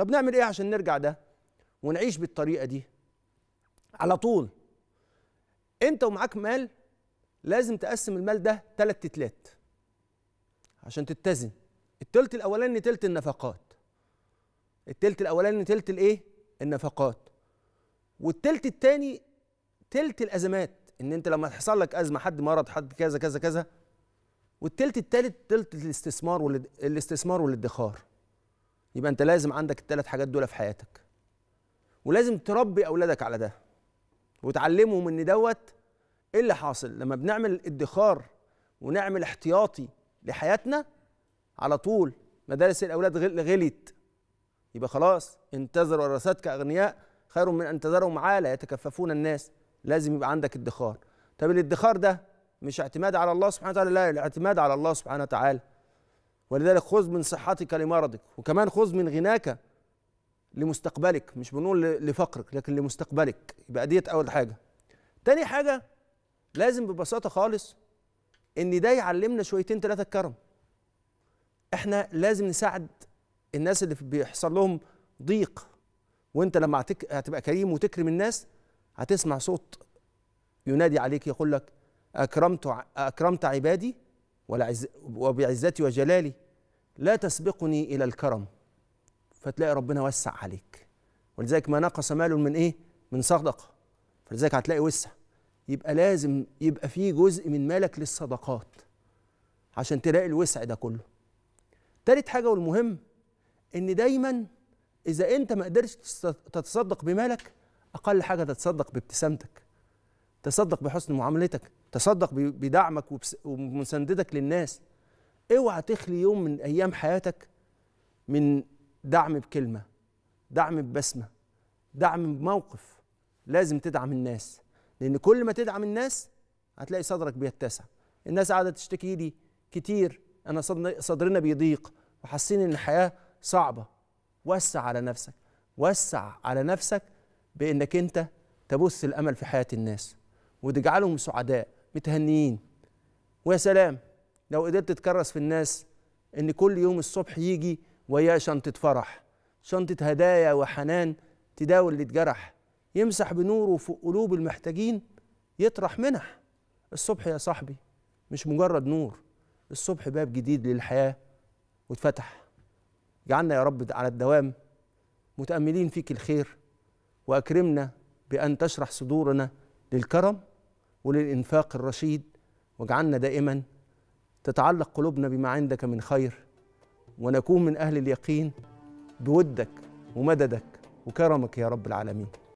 طب نعمل إيه عشان نرجع ده؟ ونعيش بالطريقة دي. على طول. أنت ومعاك مال لازم تقسم المال ده تلات تتلات عشان تتزن. التلت الأولاني تلت النفقات. التلت الأولاني تلت الإيه؟ النفقات. والتلت التاني تلت الأزمات. إن أنت لما تحصل لك أزمة حد مرض حد كذا كذا كذا. والتلت التالت تلت الاستثمار والاستثمار والادخار. يبقى انت لازم عندك الثلاث حاجات دول في حياتك. ولازم تربي أولادك على ده. وتعلمهم إن دوت إيه اللي حاصل؟ لما بنعمل ادخار ونعمل احتياطي لحياتنا على طول مدارس الأولاد غليت. يبقى خلاص انتظر ورثتك أغنياء خير من أن تذرهم عالة يتكففون الناس. لازم يبقى عندك ادخار. طب الادخار ده مش اعتماد على الله سبحانه وتعالى؟ لا الاعتماد على الله سبحانه وتعالى. ولذلك خذ من صحتك لمرضك وكمان خذ من غناك لمستقبلك مش بنقول لفقرك لكن لمستقبلك. يبقى ديت أول حاجة. تاني حاجة لازم ببساطة خالص إن ده يعلمنا شويتين ثلاثة الكرم. إحنا لازم نساعد الناس اللي بيحصل لهم ضيق وإنت لما هتبقى كريم وتكرم الناس هتسمع صوت ينادي عليك يقول لك أكرمت أكرمت عبادي وبعزتي وجلالي لا تسبقني إلى الكرم. فتلاقي ربنا وسع عليك. ولذلك ما نقص مال من إيه؟ من صدقة. فلذلك هتلاقي وسع. يبقى لازم يبقى في جزء من مالك للصدقات عشان تلاقي الوسع ده كله. تالت حاجة والمهم إن دايما إذا أنت ما قدرتش تتصدق بمالك أقل حاجة تتصدق بابتسامتك. تصدق بحسن معاملتك. تصدق بدعمك ومساندتك للناس. اوعى تخلي يوم من أيام حياتك من دعم بكلمة دعم ببسمة دعم بموقف لازم تدعم الناس. لأن كل ما تدعم الناس هتلاقي صدرك بيتسع. الناس قاعدة تشتكي لي كتير أنا صدرنا بيضيق وحاسين إن الحياة صعبة. وسع على نفسك وسع على نفسك بإنك أنت تبث الأمل في حياة الناس. وتجعلهم سعداء. متهنيين. ويا سلام لو قدرت تكرس في الناس إن كل يوم الصبح يجي وياه شنطة فرح شنطة هدايا وحنان تداوي اللي اتجرح يمسح بنوره في قلوب المحتاجين يطرح منح. الصبح يا صاحبي مش مجرد نور الصبح باب جديد للحياة واتفتح. جعلنا يا رب على الدوام متأملين فيك الخير وأكرمنا بأن تشرح صدورنا للكرم. وللإنفاق الرشيد واجعلنا دائما تتعلق قلوبنا بما عندك من خير ونكون من أهل اليقين بودك ومددك وكرمك يا رب العالمين.